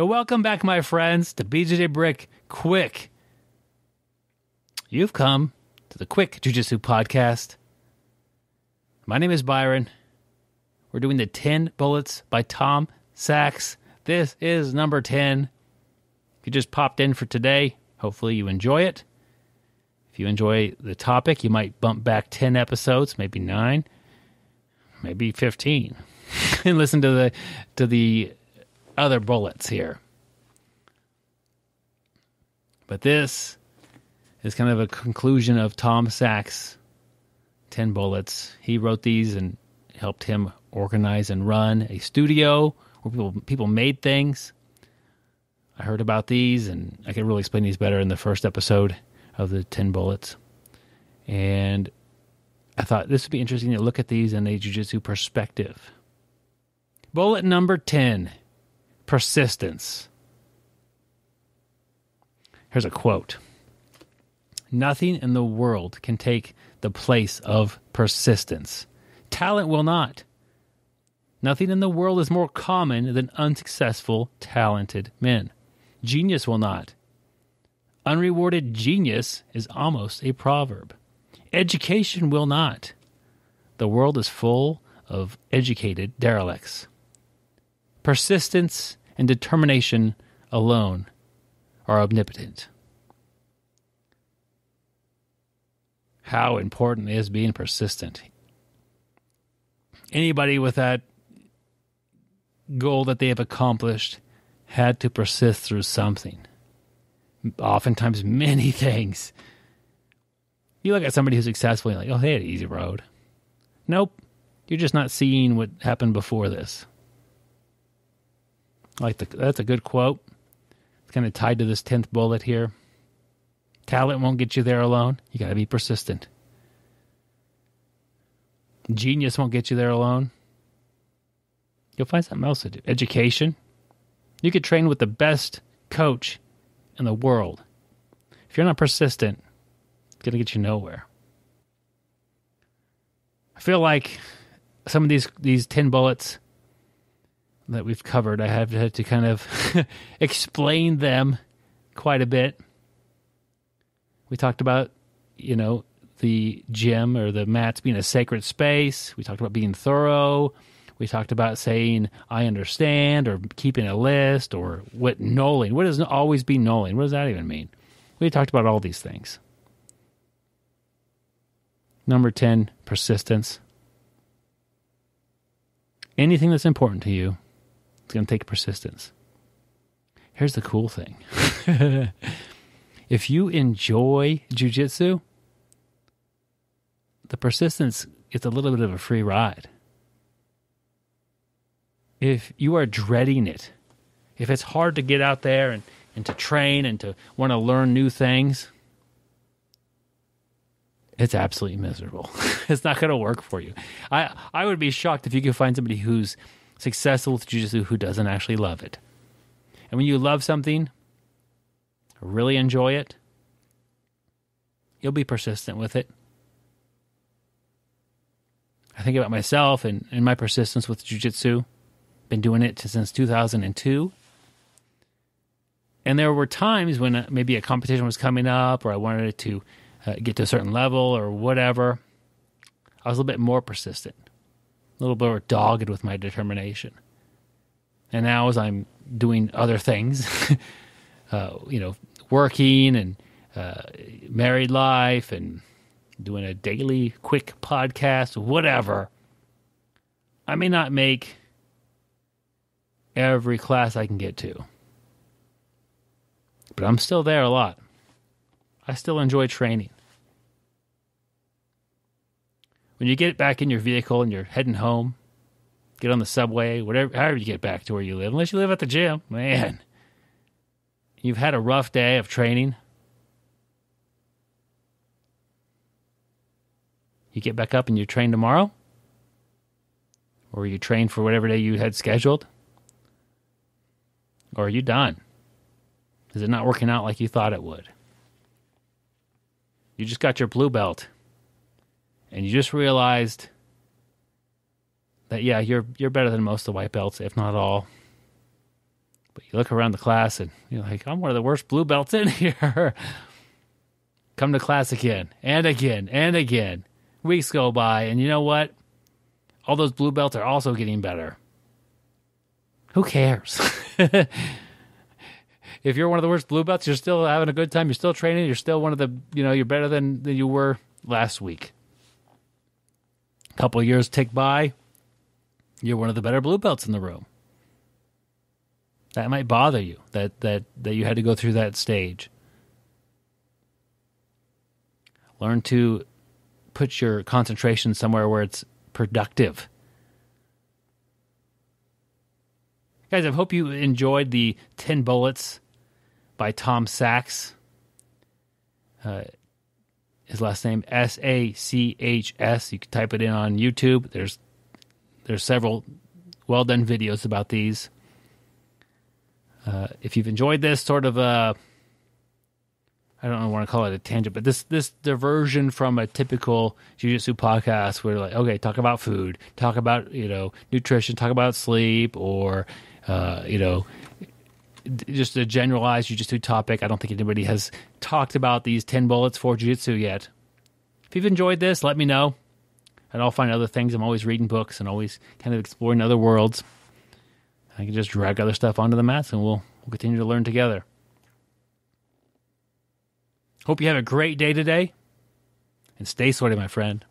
Welcome back, my friends, to BJJ Brick Quick. You've come to the Quick Jiu Jitsu Podcast. My name is Byron. We're doing the 10 Bullets by Tom Sachs. This is number 10. If you just popped in for today, hopefully you enjoy it. If you enjoy the topic, you might bump back 10 episodes, maybe 9, maybe 15 and listen to the to the other bullets here. But this is kind of a conclusion of Tom Sachs' 10 bullets. He wrote these and helped him organize and run a studio where people people made things. I heard about these and I could really explain these better in the first episode of the 10 bullets. And I thought this would be interesting to look at these in a jiu-jitsu perspective. Bullet number 10 persistence. Here's a quote Nothing in the world can take the place of persistence. Talent will not. Nothing in the world is more common than unsuccessful, talented men. Genius will not. Unrewarded genius is almost a proverb. Education will not. The world is full of educated derelicts. Persistence and determination alone are omnipotent. How important is being persistent? Anybody with that goal that they have accomplished had to persist through something. Oftentimes, many things. You look at somebody who's successful, you're like, oh, they had an easy road. Nope. You're just not seeing what happened before this. Like the, that's a good quote. It's kind of tied to this tenth bullet here. Talent won't get you there alone. You got to be persistent. Genius won't get you there alone. You'll find something else to do. Education. You could train with the best coach in the world. If you're not persistent, it's going to get you nowhere. I feel like some of these these 10 bullets that we've covered, I have had to kind of explain them quite a bit. We talked about, you know, the gym or the mats being a sacred space. We talked about being thorough. We talked about saying I understand or keeping a list or what knowing. What does always be knowing? What does that even mean? We talked about all these things. Number 10, persistence. Anything that's important to you, it's going to take persistence. Here's the cool thing if you enjoy jujitsu, the persistence gets a little bit of a free ride. If you are dreading it, if it's hard to get out there and, and to train and to want to learn new things, it's absolutely miserable. it's not going to work for you. I I would be shocked if you could find somebody who's successful with jiu-jitsu who doesn't actually love it. And when you love something, really enjoy it, you'll be persistent with it. I think about myself and, and my persistence with jiu-jitsu. Been doing it since 2002. And there were times when uh, maybe a competition was coming up or I wanted to uh, get to a certain level or whatever, I was a little bit more persistent, a little bit more dogged with my determination. And now, as I'm doing other things, uh, you know, working and uh, married life and doing a daily quick podcast, whatever, I may not make every class I can get to. But I'm still there a lot. I still enjoy training. When you get back in your vehicle and you're heading home, get on the subway, whatever, however you get back to where you live, unless you live at the gym, man, you've had a rough day of training. You get back up and you train tomorrow, or you train for whatever day you had scheduled, or are you done? Is it not working out like you thought it would? You just got your blue belt and you just realized that yeah, you're you're better than most of the white belts, if not all. But you look around the class and you're like, I'm one of the worst blue belts in here. Come to class again and again and again. Weeks go by, and you know what? All those blue belts are also getting better. Who cares? if you're one of the worst blue belts, you're still having a good time. You're still training. You're still one of the, you know, you're better than, than you were last week. Couple years tick by, you're one of the better blue belts in the room. That might bother you that that that you had to go through that stage. Learn to put your concentration somewhere where it's productive. Guys, I hope you enjoyed the 10 Bullets by Tom Sachs. Uh, his last name S A C H S. You can type it in on YouTube. There's there's several well done videos about these. Uh, if you've enjoyed this sort of a I don't want to call it a tangent, but this this diversion from a typical jiu-jitsu podcast where like, okay, talk about food, talk about, you know, nutrition, talk about sleep or uh, you know, just a generalized jiu-jitsu topic. I don't think anybody has talked about these 10 bullets for jiu-jitsu yet. If you've enjoyed this, let me know. And I'll find other things. I'm always reading books and always kind of exploring other worlds. I can just drag other stuff onto the mats and we'll, we'll continue to learn together. Hope you have a great day today and stay sweaty, my friend.